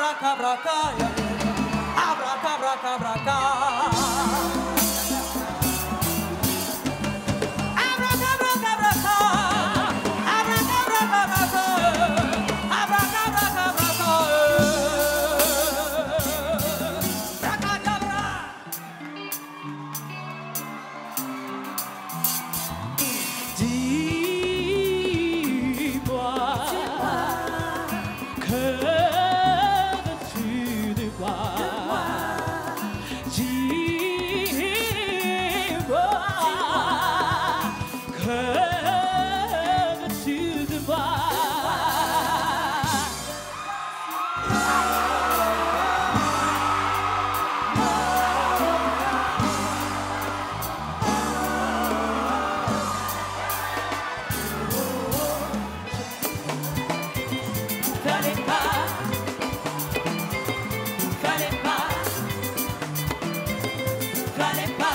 cabra, cabra, caia. Jale pa, jale pa, pa.